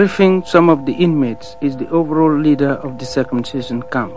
Briefing some of the inmates is the overall leader of the circumcision camp.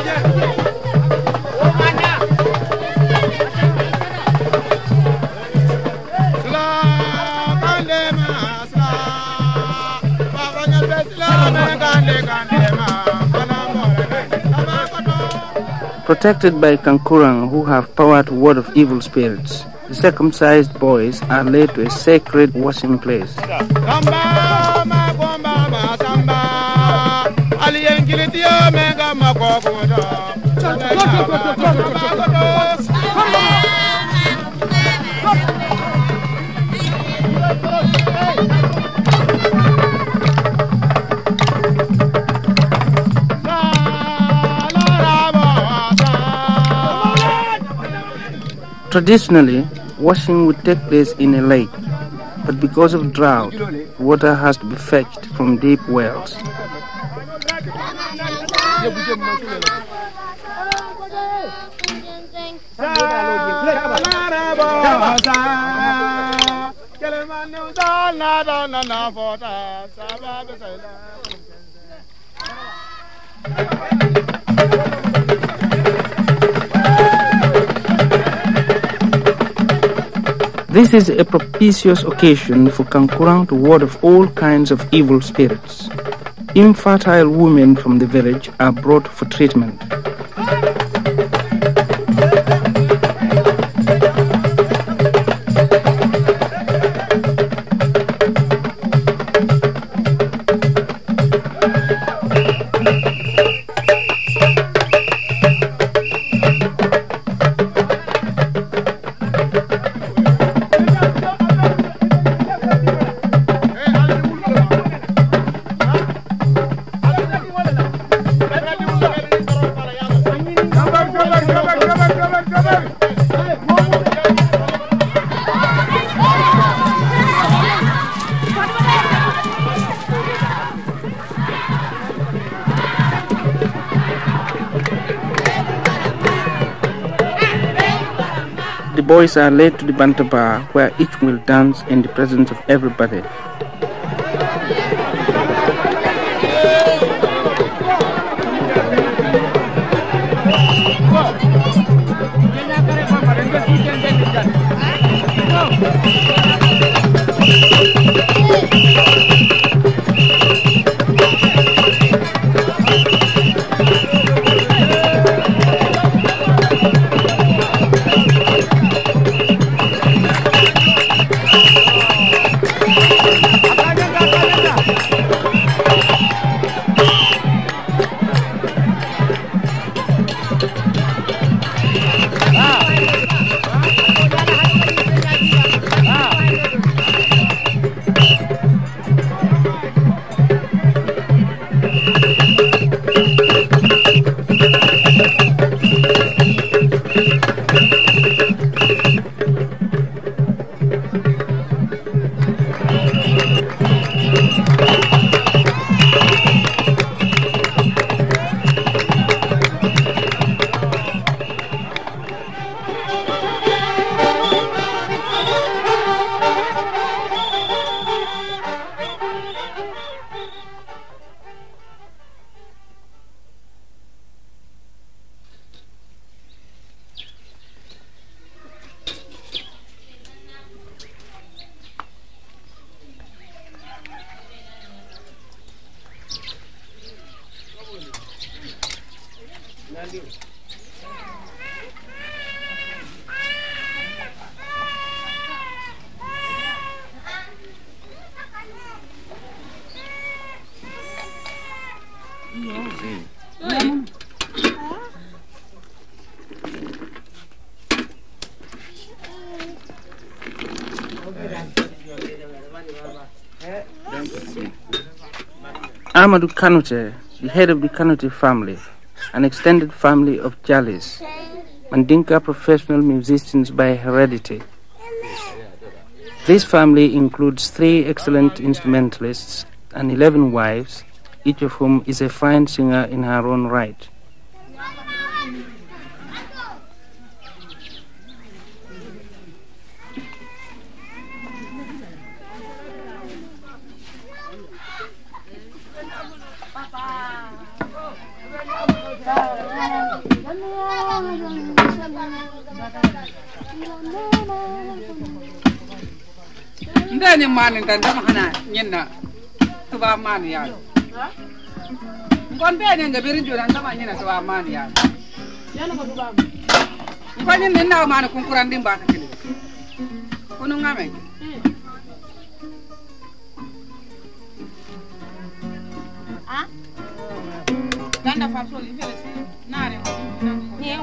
Protected by Kankurang who have power to ward off evil spirits, the circumcised boys are led to a sacred washing place. Traditionally, washing would take place in a lake, but because of drought, water has to be fetched from deep wells. This is a propitious occasion for to ward off all kinds of evil spirits. Infertile women from the village are brought for treatment. Boys are led to the bantaba where each will dance in the presence of everybody. Amadou Kanute, the head of the Kanute family, an extended family of Jalis, Mandinka professional musicians by heredity. This family includes three excellent instrumentalists and 11 wives, each of whom is a fine singer in her own right. ndani mani ta ndam hana nyinna tuba mani ya ngon be ne ngabirin jura ndam nyinna tuba mani ya yana ko tuba ko nyin ninna mani kunkuran dim ba ta kili kunu ngame? Hmm. Ah? Ganda fasol ifele si nare ko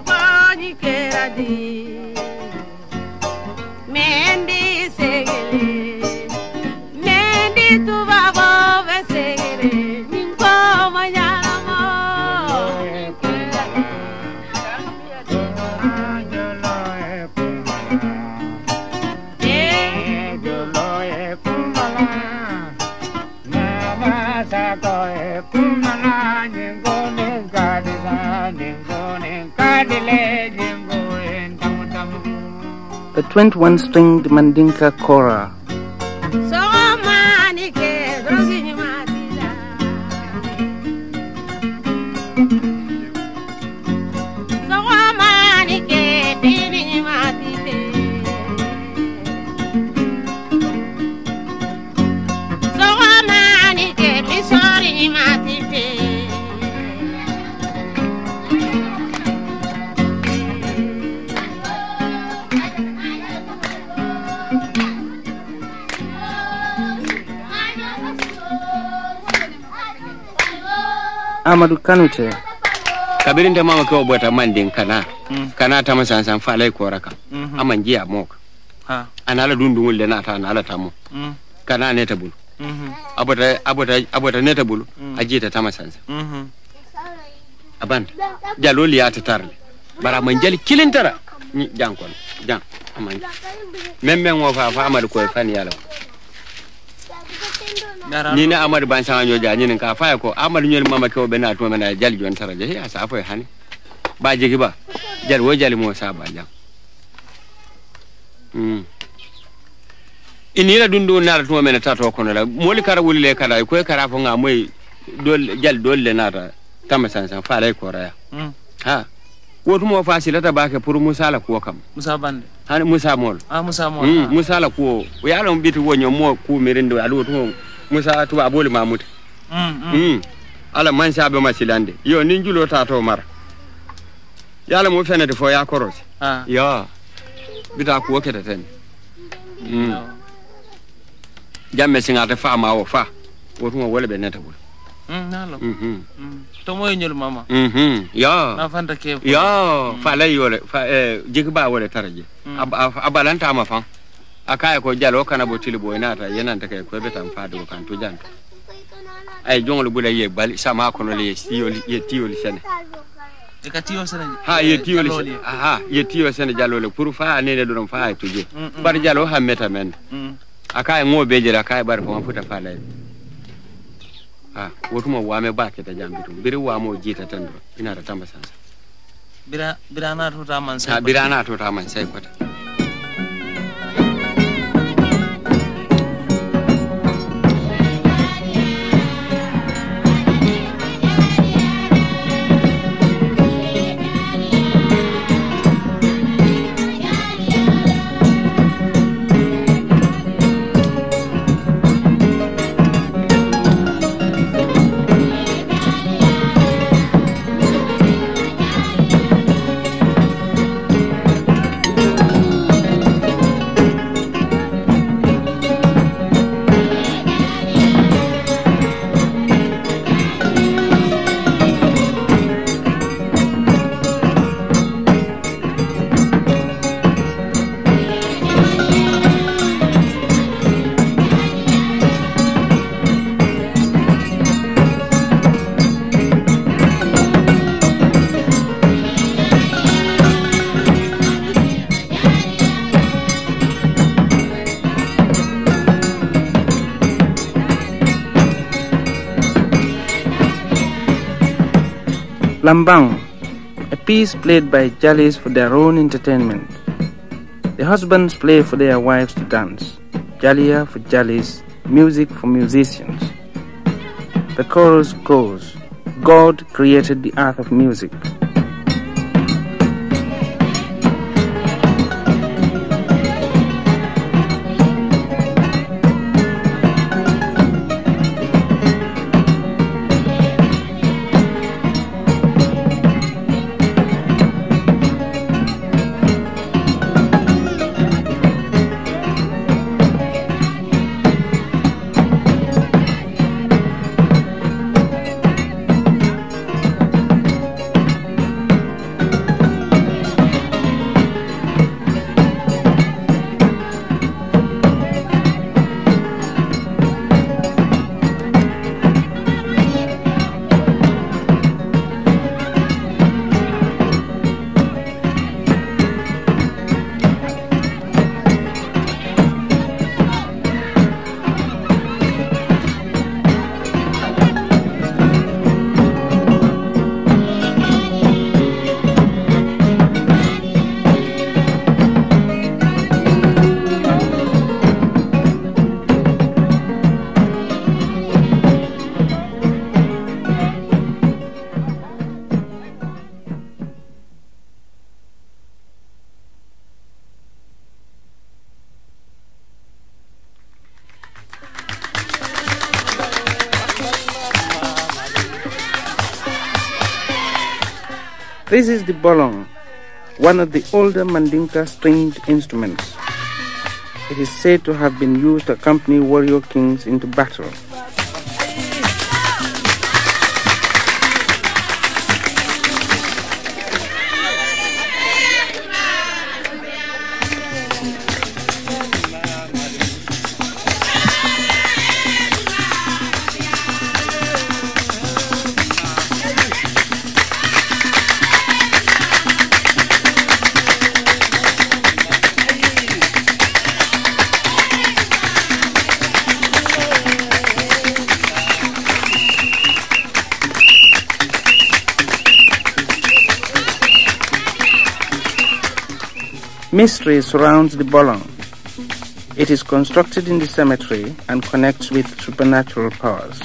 ko ni kera di. 21 stringed Mandinka Kora, Kanute, kabirin da mama kawo bota man din kana kana ta masa san fa lai koraka Mhm. aman giya mok ha, anala dundun le na ta anala tamu. Mm, kana ne ta bulu. Mhm, abota abota abota ne ta bulu aje aji ta ta masa san mhm, aban jaloli ya ta tarle. Bara man jali kilintara. Ni jankon jan aman memmen wo fa fa amal ko fan yalo ni na amadu ban sanga nyoja ni ka faya ko amadu nyol mama ko be na to mena jali jon tara je ya sa fa hani? Ba jigi ba jali wo jali mo sa ba jam mm inira dundu nara tuma mena tato kono la. Moli kara wuli le kara ko kara fo nga moy dol jal dol le nara tama san san fa lay ko raya mm, ha. Wotu mo fa silata ba ke pour musala ko kam. Musa Bande, hani musa mol ah, Musa mol mm musa la ko o yalo bitu wo nyomo ku mirindo alu to musa to aboli mamut mm, mm, mm. Ala man sabe masilande. Yo nin julo ta to mara. Yala mo fenete fo ya korosi. Ha, yo. Bita ku kete ten mm. Jamme singata fa ma wo fa. Wotu mo wala be neta bul mm, nalo, -hmm. mm, to moy nyul mama, mm -hmm. yo. Na fanta ke, ya fa lay yole fa eh jigi ba wole taraje Mm. Ab- ab- abalanta ma fan akaya ko jalo kana bo tili bo inata yenanta kay ko be tan faado kan to janto ay jongol bula ye bal sama kono le tiyoli ye tiyoli sene. E ka tiyo sene, ha ye tiyoli jaloli. sene. ha ye tiyo sene jalo le. Pour fa ne ne don fa ay tuje. Mm, mm. bar jalo ha meta men mm, akaya ngo beje da akaya bar ko futa fa lay ha wotuma wame ba ke ta jambitu biri wamo jita tan do ina da tamba sansa bira, bira na to ta man sai, bira na to ta man sai kwata Lambang, a piece played by Jalis for their own entertainment. The husbands play for their wives to dance. Jalia for Jalis, music for musicians. The chorus goes, God created the art of music. This is the bolong, one of the older Mandinka stringed instruments. It is said to have been used to accompany warrior kings into battle. Mystery surrounds the bolong. It is constructed in the cemetery and connects with supernatural powers.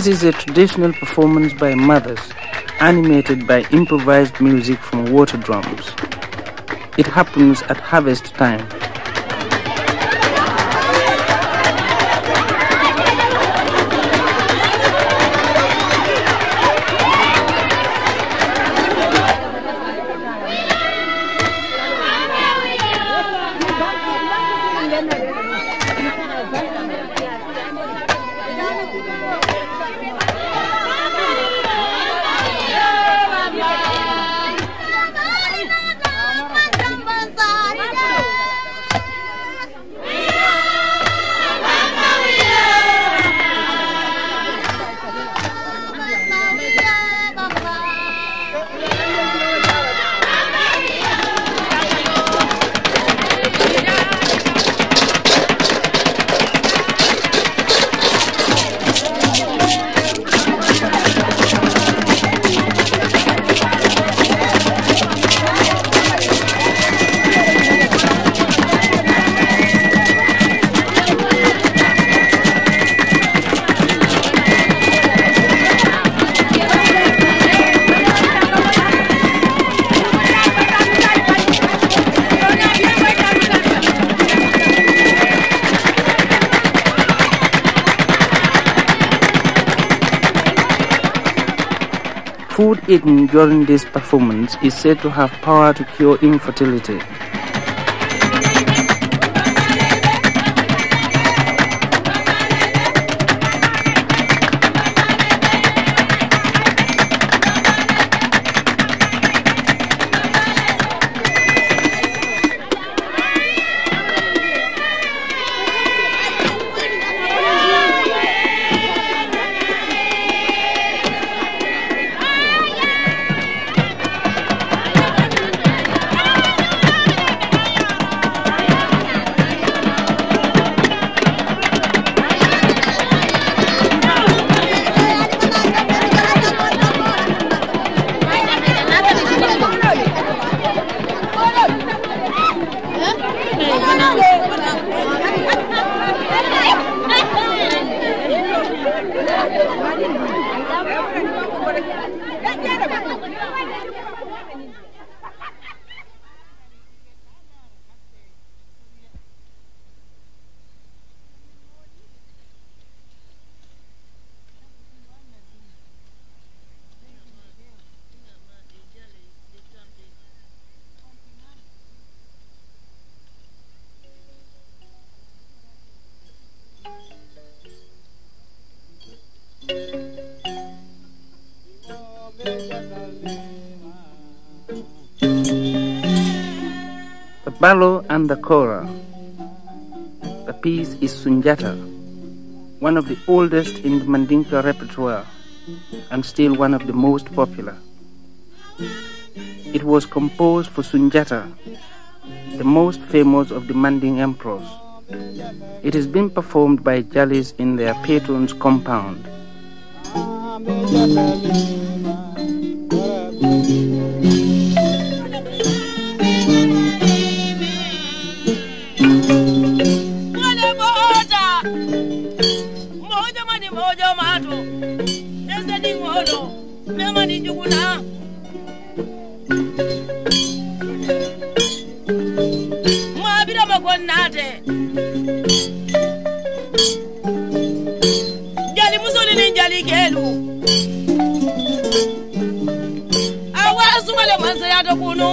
This is a traditional performance by mothers, animated by improvised music from water drums. It happens at harvest time. Eaten during this performance is said to have power to cure infertility. Balo and the Kora. The piece is Sunjata, one of the oldest in the Mandinka repertoire and still one of the most popular. It was composed for Sunjata, the most famous of the Manding emperors. It has been performed by Jalis in their patron's compound. ni jugu la. Maa bi dama ko naa tɛ. Jali muso ni ni jali kɛlu. Awa sumalen mansaya dɔ kunu.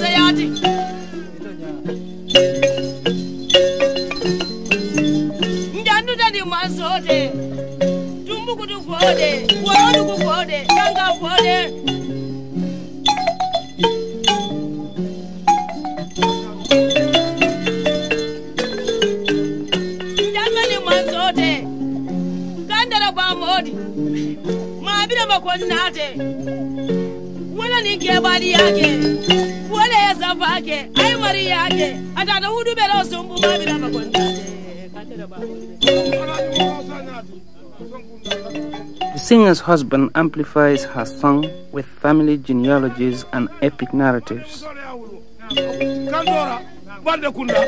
seyaati njandudadi mansoote tumbukudu foode worodugu foode kanka foode njangani mansoote kandara bamoodi maabira makon naate wala wala ya fa kɛ a ye mariya kɛ a tata wudu bɛɛ la o sonbu ba bi na ma kɔni ta tɛ ka tɛrɛ ba The singer's husband amplifies her song with family genealogies and epic narratives. kandora balde kunda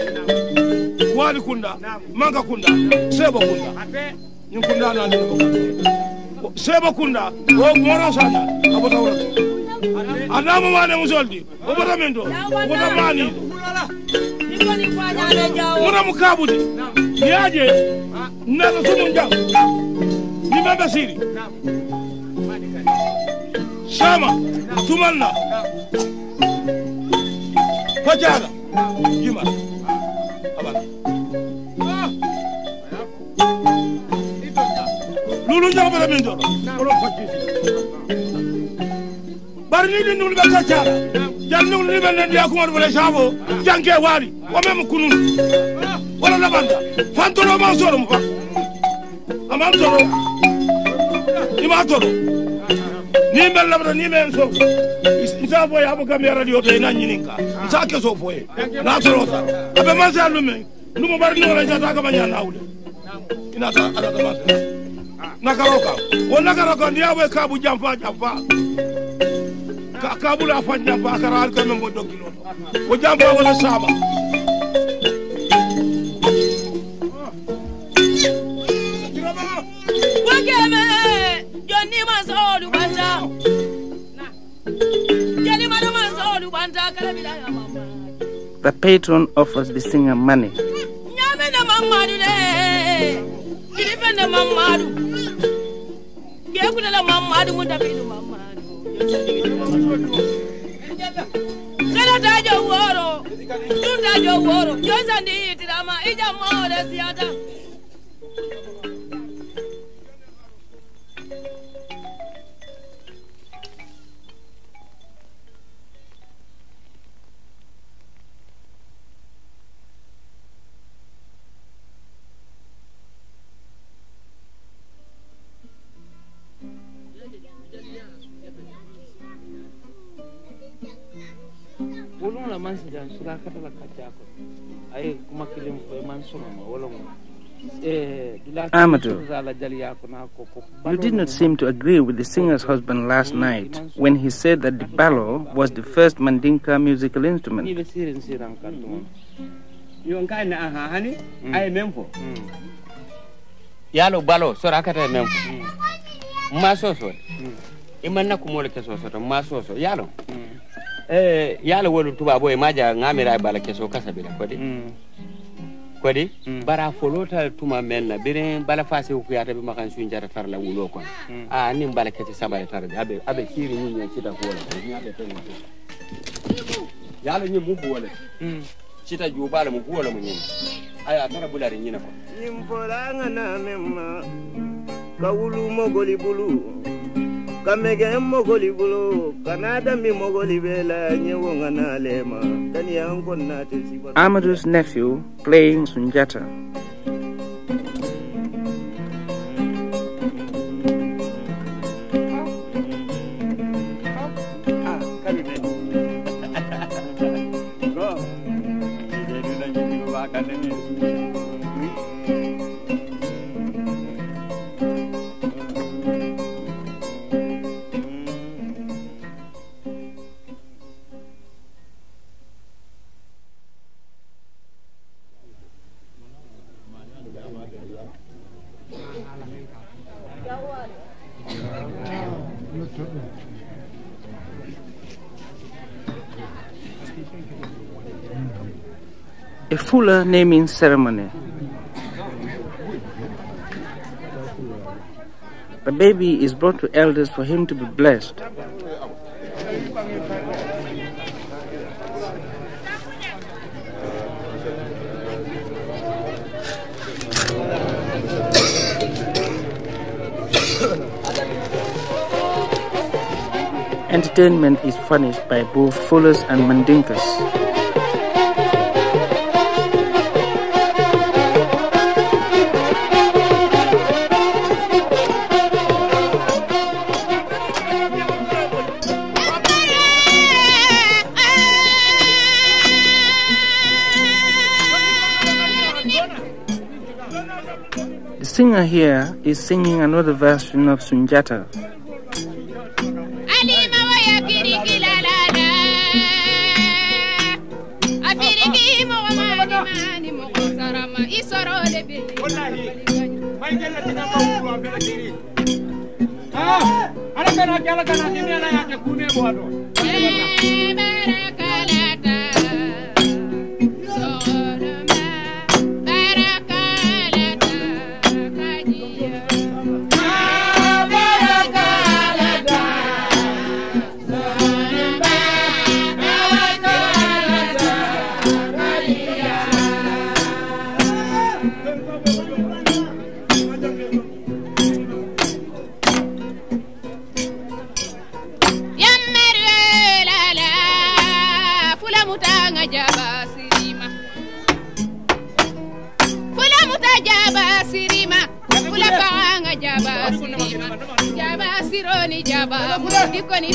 wali kunda manga kunda sebo kunda ñin kunda na ni ko sebo kunda o moro sana abota wala adama mane musoldi o bota men ɗo o bota maniɗo muramo kaɓude yaaje nalo sumum jaw nimembe siri sama tumanna fajaga yima abana lulu jaw bota men ɗo ɗo oɗo fajjiti bari ni din nulu be kaccara jan nulu ni ben ndi akumar bole shabo janke wari o mem kunun wala labanda fantoro ma soro toro ima toro ni mbel labda ni men so isa boy abu kam ya radio te na nyininka isa ke so na toro ta abe man sa lume. Numo bari ni wala jata ka banya na ina ta ala ta mas nakaroka wo nakaroka ndi awe kabu jamfa jamfa ka kabu la fa jamfa kara al kam mo dogilo wo jamfa wala sama ko kɛmɛ jɔnni ma sɔɔdu banta jɛni ma ma sɔɔdu banta kalabila ya mama. The patron offers the singer money. ɲaamɛ ne. Mamadu dɛ kirife ne mamadu kekutela mamadu mamadu kala ta jɔ Yo santi tirama ella more siata la man kata la kacha ko ay kuma kilim ko man suma ma wala mo Amadou. la jali ya ko na ko ko You did not seem to agree with the singer's husband last night when he said that the balo was the first Mandinka musical instrument. be sirin siran kan to yon kay na aha hani ay même fo yalo balo sora kata même fo ma soso man na ko mo le keso soto ma soso yalo mm. Eh yalo wolu tuba boy maja ngamira bala keso kasabira kodi kodi bara folota tuma men na birin bala fasi ko yata be makan sun jara tarla wulo kon a nin bala kete sabale tar abe abe kiri ni ni kita ko wala ni abe tan ni mu ko wala cita jubala mu kuwala mu ni aya tara bulari na ko ñimfolanga na memma kawulu mogoli bulu ka mege mogoli bulu kana dambi mogoli bela ñewonga na lema daniyan konnate siba Amadou's nephew playing Sunjata. A Fula uh, naming ceremony. The baby is brought to elders for him to be blessed. Entertainment is furnished by both Fulas and Mandinkas. Singer here is singing another version of Sunjata. alima waya kiriki lalala a firiki mɔgɔ mani mani mɔgɔ فکری کنی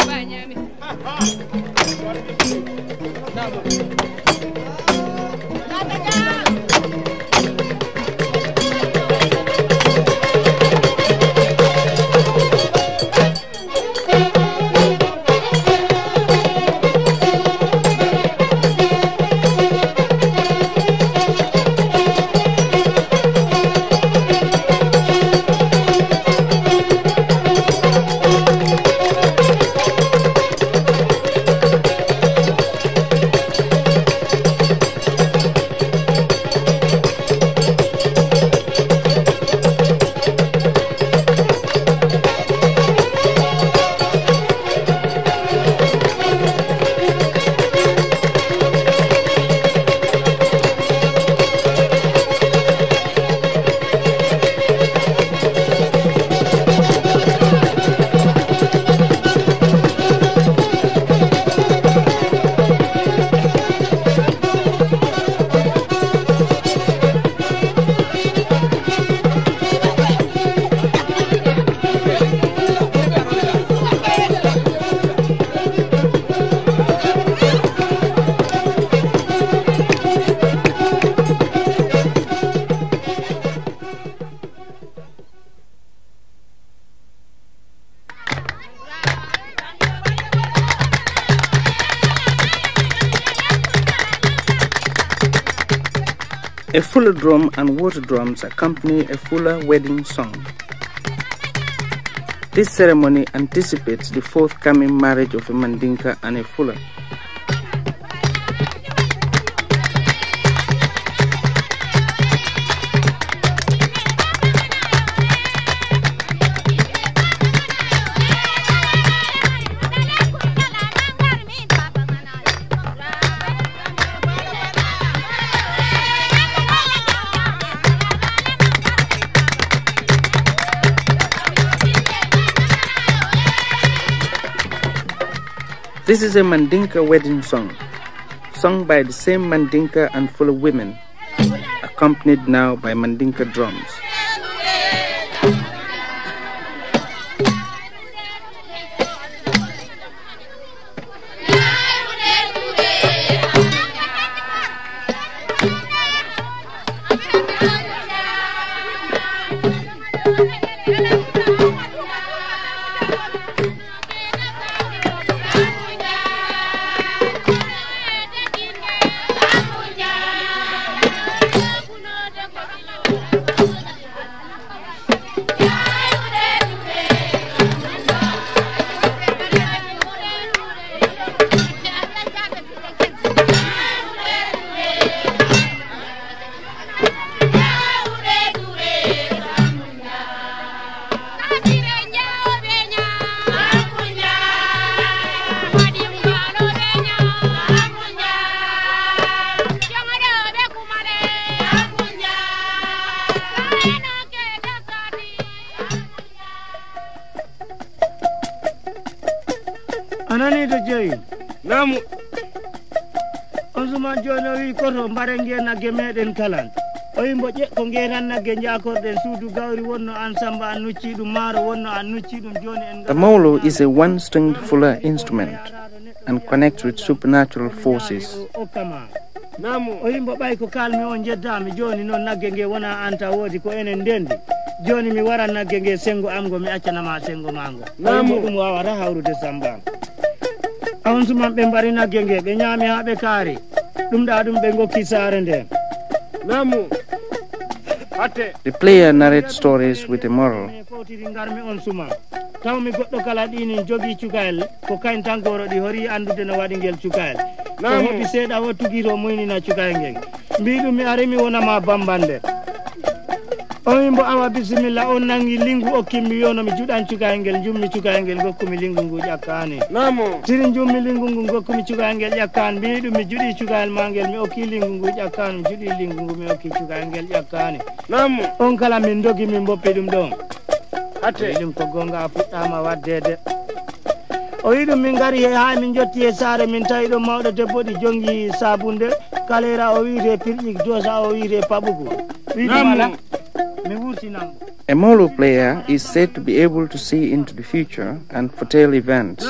Fula drum and water drums accompany a Fula wedding song. This ceremony anticipates the forthcoming marriage of a Mandinka and a Fula. This is a Mandinka wedding song, sung by the same Mandinka and Fula women, accompanied now by Mandinka drums. Meɗen kalan. O wi mbo ƴe ko ngeran nagge jakorɗen suudu gawri wonno an samba an nucci ɗum maaro wonno an nucci ɗum joni en The molo is a one-stringed Fula instrument and connects with supernatural forces. okkama namu o wi mbo ɓay ko kalmi on jeddami joni noon nagge nge wona an ta woodi ko enen ndendi joni mi waran nagge nge sengo amgo mi accanama sengo mango Namu. mo ɗum wawata hawrude samba. On suman ɓe mbari nagge nge ɓe ñaami ha ɓe kaari. Ɗum ɗa ɗum ɓe gokki saare nde namu hatte The player narrates stories with a moral. mi fotiri garmi on suma tawmi goɗɗo kala ɗini jogui cukayel ko kañ tan goro ɗi hori andude no waɗi ngel cukayel so hoɓi seeɗa o tugui to muynina cukayel ngel mbiɗum mi ari mi wonama bambande o wimbo awa bisimilla on nangi lingu okkimmi yono mi juɗan cukayel ngel jummi cukayel ngel gokkumi lingu ngu ƴakkani namo. Siri jummi lingu ngu gokkumi cukayel ngel ƴakkani mbiɗum mi juɗi cukayel ma ngel mi okki lingu ngu ƴakkani mi juɗi lingu ngu mi okki cukayel ngel ƴakkani namo. On kala min dogi min boppi ɗum ɗon hatte ɗum ko gonga a fuɗɗama waddede. O wi ɗum min gari he ha min jotti e saare min tawi ɗo mawɗo debbo ɗi jongi sabunde. Kalera o wiite pirƴi dosa o wiite paɓugu wiɗum ala A Molo player is said to be able to see into the future and foretell events.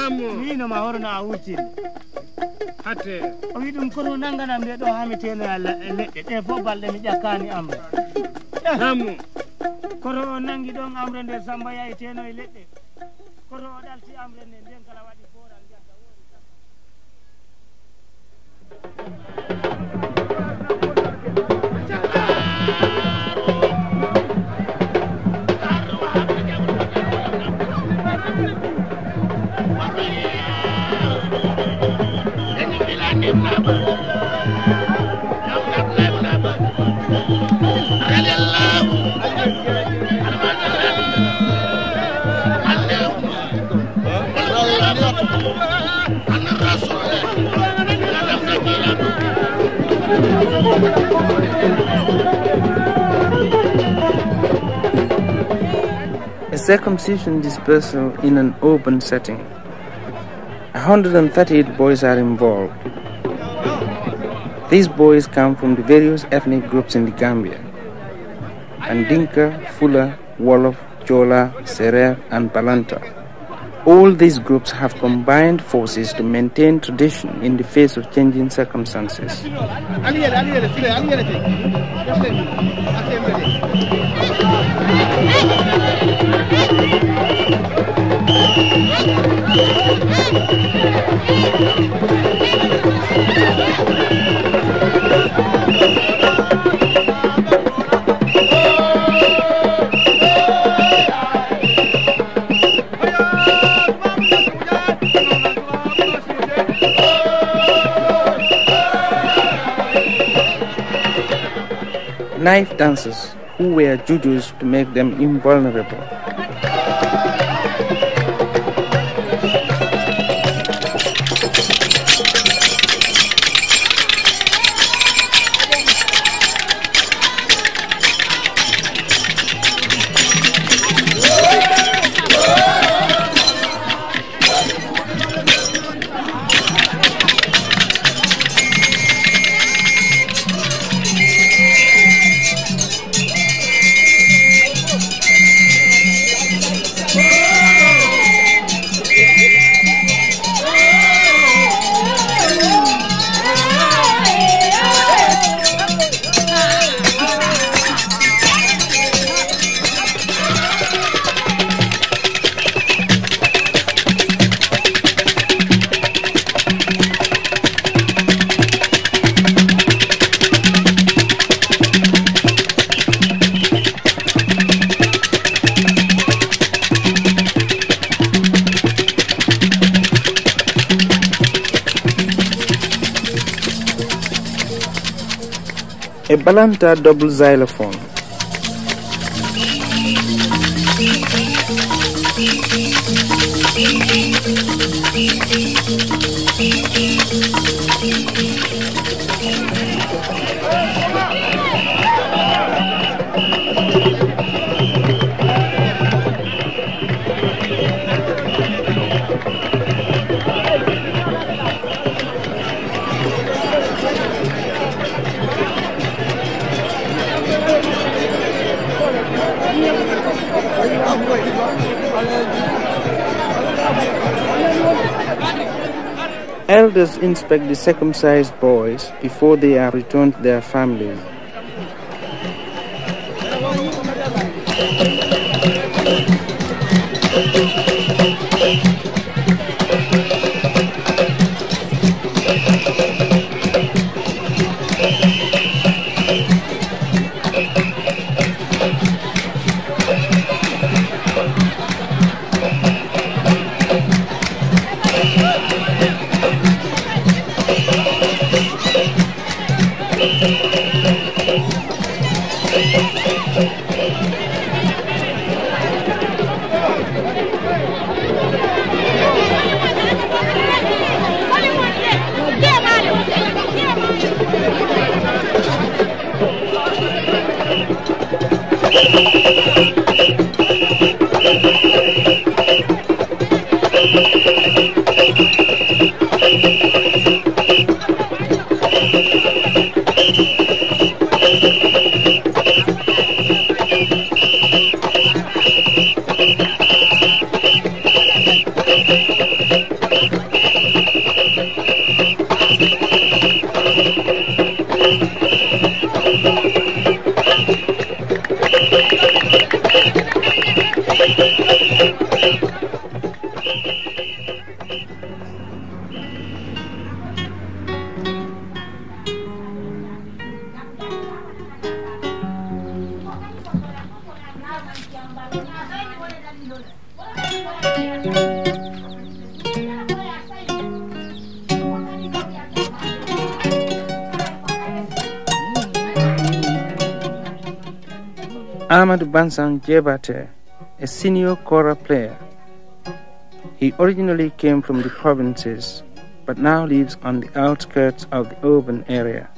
A circumcision dispersal in an urban setting. 138 boys are involved. These boys come from the various ethnic groups in the Gambia. Mandinka, Fula, Wolof, Jola, Serer, and Balanta. All these groups have combined forces to maintain tradition in the face of changing circumstances. Knife dancers who wear jujus to make them invulnerable. A Balanta double xylophone. Elders inspect the circumcised boys before they are returned to their families. Ahmad Bansang Jebate, a senior kora player. He originally came from the provinces, but now lives on the outskirts of the urban area.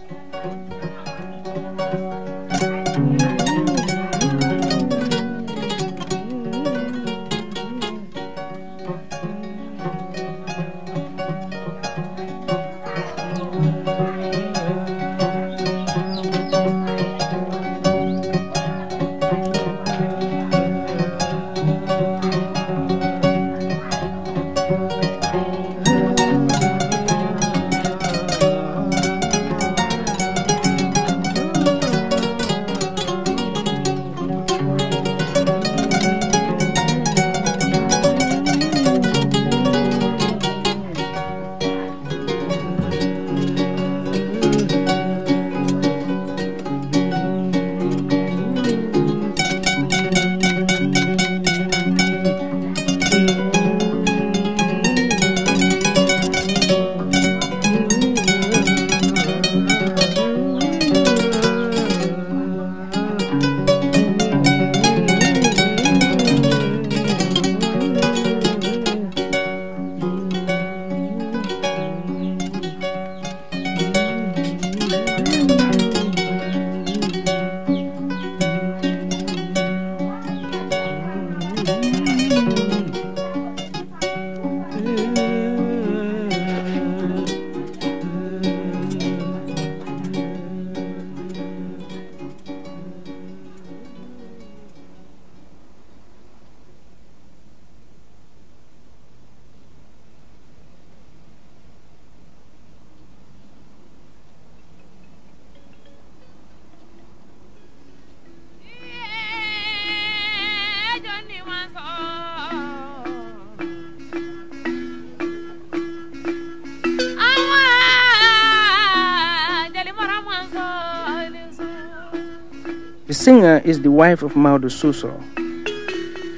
The wife of Maudo Suso.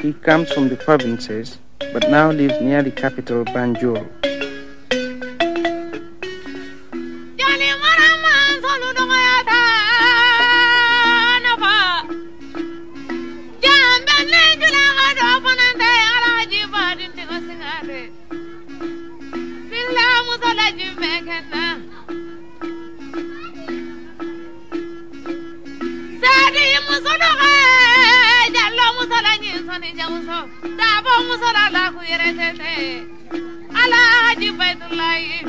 He comes from the provinces, but now lives near the capital, Banjul. haji baydullahi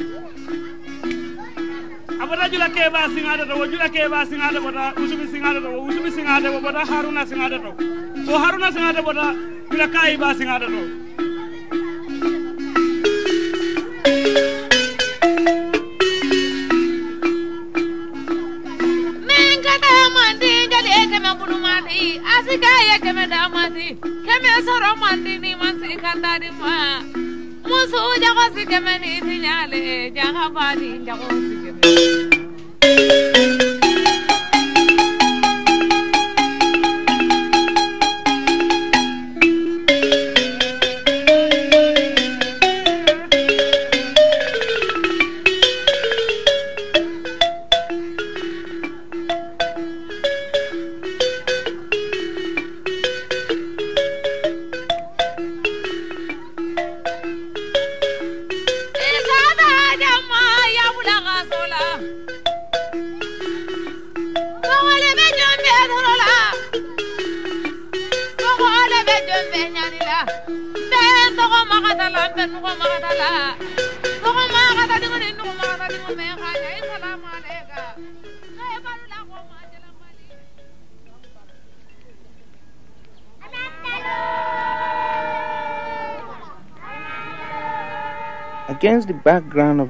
abota jula keba singada to jula keba singada bota usumi singada to usumi singada bota haruna singa singada to oh, to haruna singa singada bota jula kai ba singada to Asiga ya keme damati, keme soro masih mansi di ma. Ma musu jagosi kɛmɛ ni tiɲale jaga badi jagosi kɛmɛ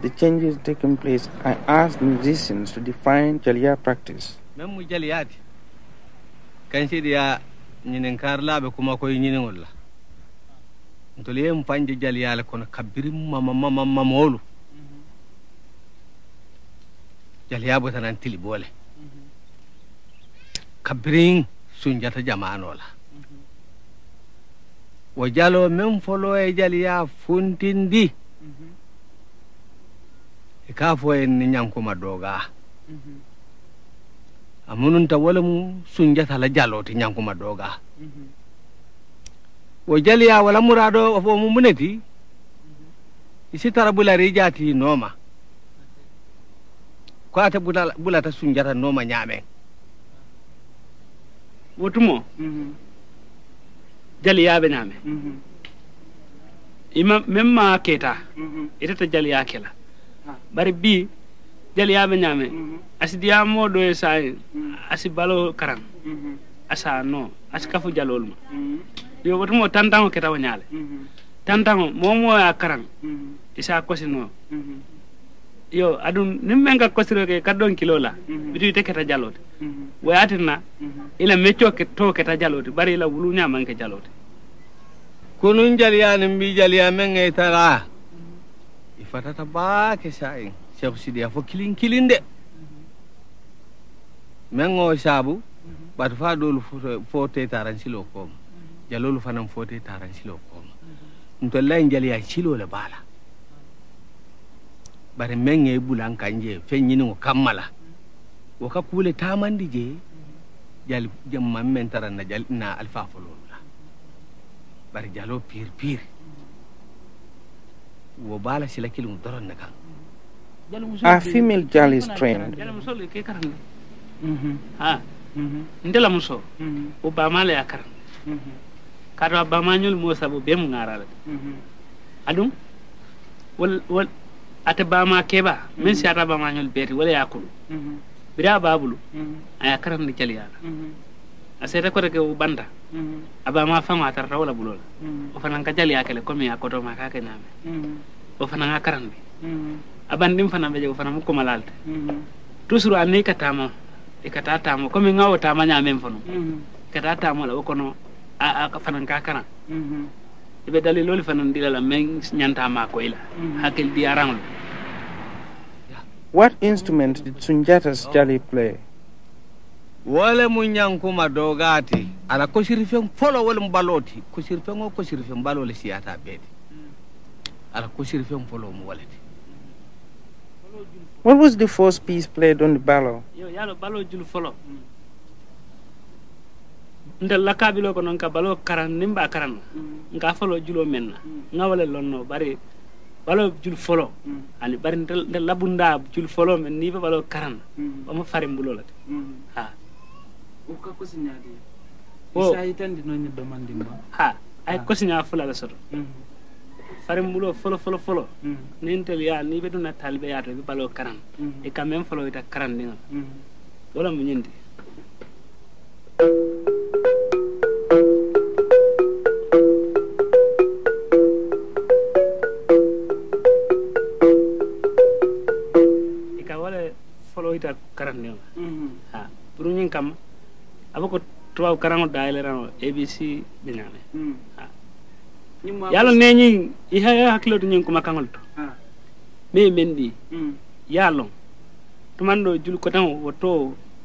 the changes taking place, I asked musicians to define Jaliya practice. Memu Jaliyati, kansi dia ñinin karla be kuma koy ñiningol la. Ntoliye mfanje Jaliya la kono kabiri mama mama mamolu. Jaliya bo tanan tili bole. Kabirin sunjata jamano la. Wajalo men folo e Jaliya funtindi. Mm -hmm e ka fo en ni ñankuma amunun amununta wala mu sunjata la jaloti ñankuma doga wo jaliya wala murado fo mu muneti isi tara bulari jati noma. Ko ata bulata sunjata noma ñaamen wotumo? Jaliyaɓe ñaame ima même ma keta itata jaliya kela bari bi jaliyaɓe ñaame. Asi diyamo ɗo e sa asi balo karan asa no asi kafu jalol ma. Yo wotumo tantango ketawo ñaale. Tantango momo ya karan isa kosino yo aɗum nin men ga kosiroke kaddon kilo la bitu ite keta jalote woyatinna ila mecco ke to keta jalote bari ila wulu ñamanke jalote kunun jaliyani mbi jaliya men e tara fatata baake sa'in cheikh a fo kilin kilin de. Men o saabu batu fa doolu foto- fote taran silo kooma jalolu fanan fote taran silo koma ɗum to layi jaliya silole baala bare men e ɓulan kanje fen ñinigo kammala. Woka kuule tamandi je jali jamman men taran na na alpha fololu la. Bari jalo pir pir A female girl is trained. ndela muso o bama le yakar kato a bama ñol mo sabo be mu ngara la adum wal wal ata bama keba min si ata bama ñol beti wala yakulu bira babulu aya karan ni jali yala a sere kore ke mm-hmm. aba ma fama tar bulola o mm-hmm. fanan ka jali akele komi ya koto ma ka ke nyame mm-hmm. o fanan ka karande aban dim fanan be o fanan ko malalte toujours anne ka tama e ka ta tama komi ngawo tama nyame fono ka ta tama la o kono a a fanan ka kana ibe dalilol la la men nyanta ma ko hakil di What instrument did Sunjatas Jali play? Wole mm. mu ñankuma dogati ala kosiri fen folo wole mu baloti kosiri fen o kosiri fen balole siyata beede ala kosiri fen folo mu walete What was the first piece played on the balo? yo yalo balo julu folo. Mm. Ndel lakabilo ko non ka balo karan nimba karan. Mm. Nga folo julo menna. Nga wala lonno bari balo jul folo. Ani bari ndel ndel labunda jul folo men ni be balo karan. O mo fare mbulo la ha uka kosiñaadi Oh. isa yitandi no ñebbe mandimba. Ha ay kosinya fula la soto farin mulo folo folo folo. Nin tel ya ni be duna talbe ya to be balo karan. E kam men folo ita karan dinga wala mu nyindi e ka wala folo ita karan dinga ha pour ñin kam aba ko tubaab karaŋo daayileraŋo abc be ñaame yaalo neñiŋ i hakkilo to ñiŋ kumakaŋol to mee meŋ di yaa loŋ tumaŋ do julu kotaŋo wo to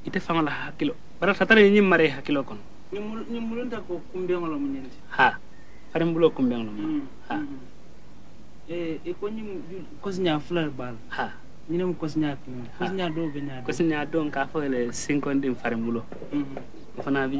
ite faŋo la hakkilo bara tatara ye ñiŋ mara i hakkilo kono ha. Fariŋ buloo kumbeŋo lomu ha. I fula le ha. Ñinem kosiñaa kiŋo kosiñaa be ñaa kosiñaa doo ka fo le sinkondiŋ fariŋ buloo defe naa bi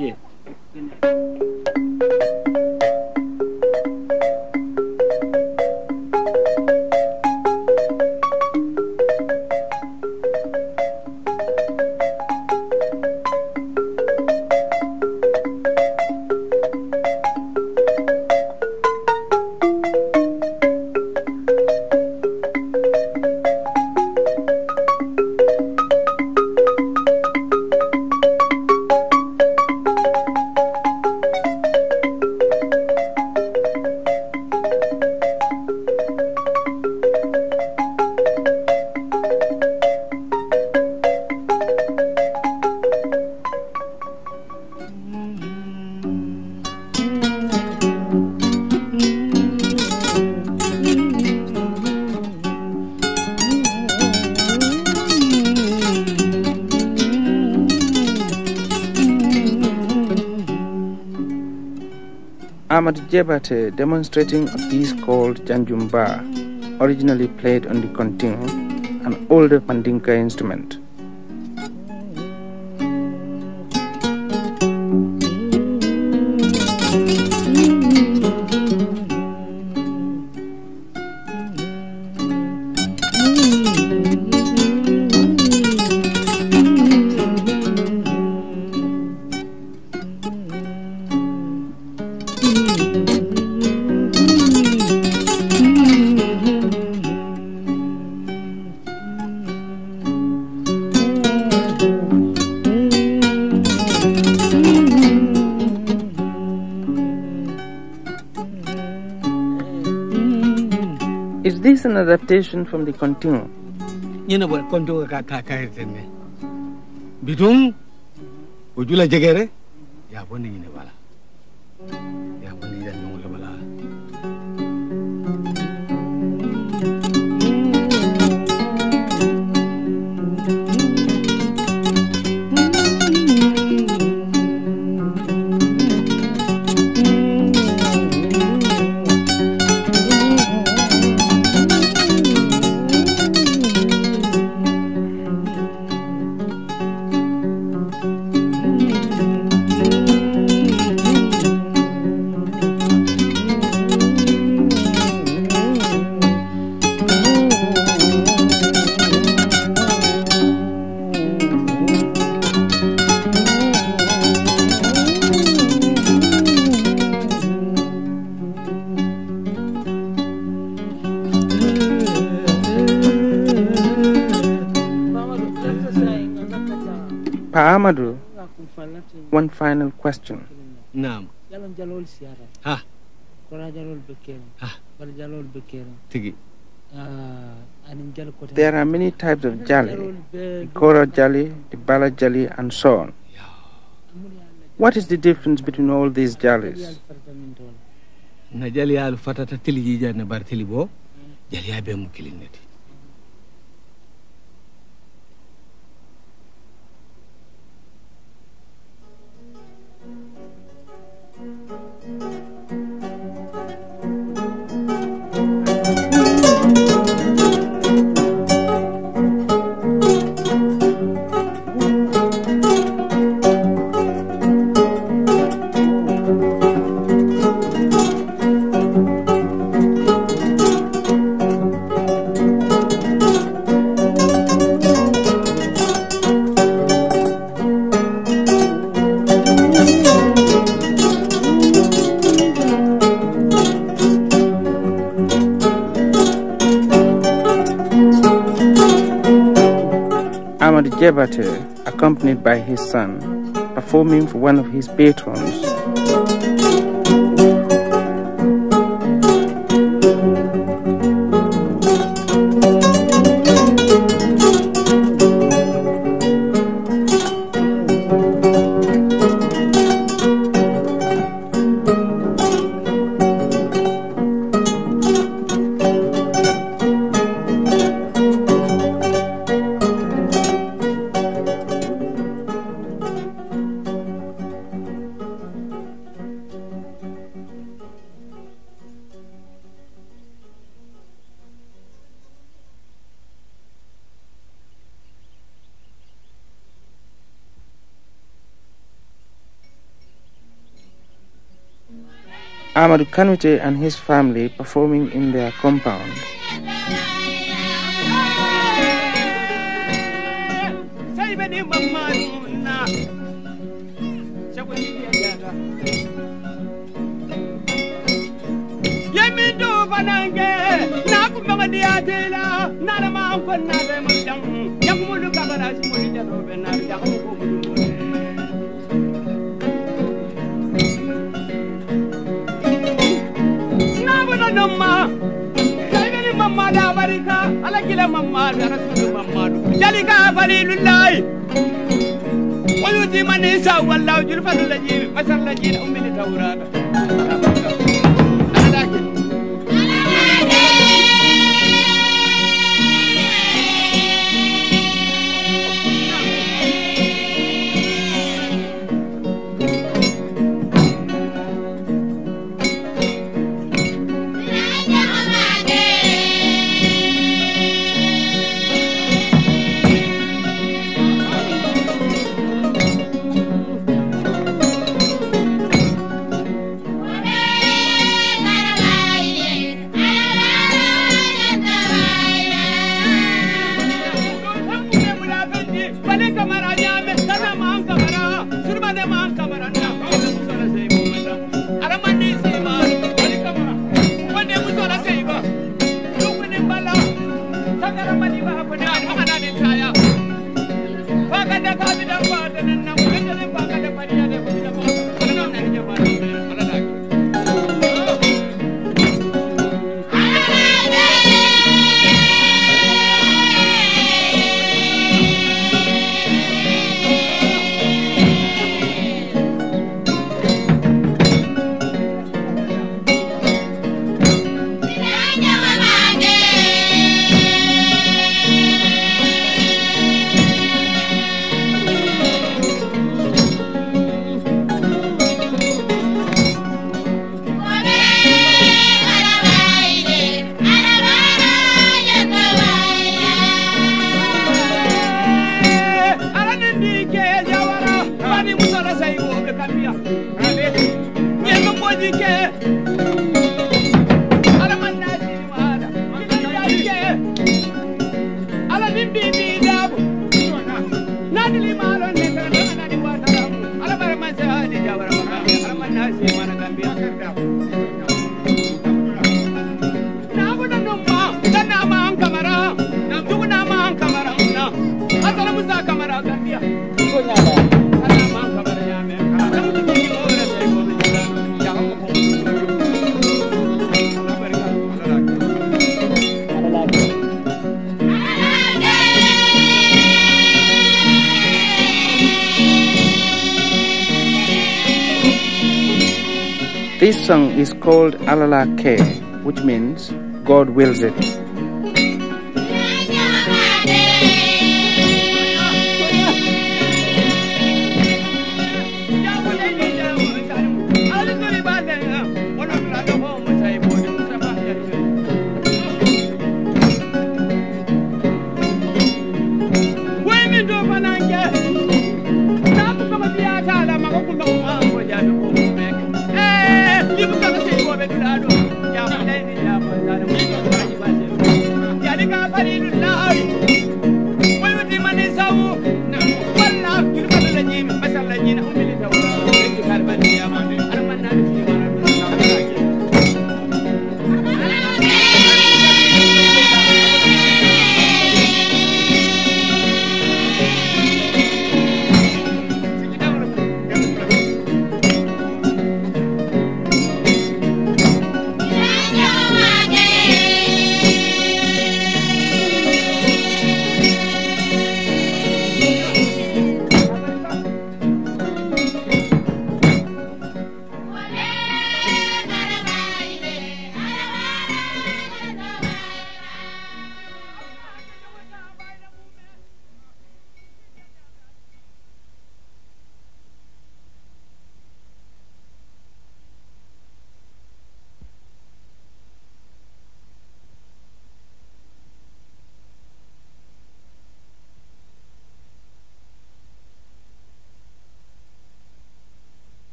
Jebate demonstrating a piece called Janjumba, originally played on the konting, an older Mandinka instrument. Adaptation from the continuum. ñina bo konto ka ka kayiten ne bidon o jula jegere? Ya bonni ñine bala tigi. Ah anin jal ko There are many types of jali, the Kora jali, the Bala jali, and so on. What is the difference between all these jalis? na jaliyalu fatata tiliji janne bar tili bo jaliya be mu kilinneti by his son, performing for one of his patrons. Kanute and his family performing in their compound. mamma jalgani mamma da barika alakila mama. da rasulu mamma jalika falilullahi wayuti manisa wallahu julfatu lajiri masal lajiri ummi tawrata. song is called Alala Ke, which means God wills it.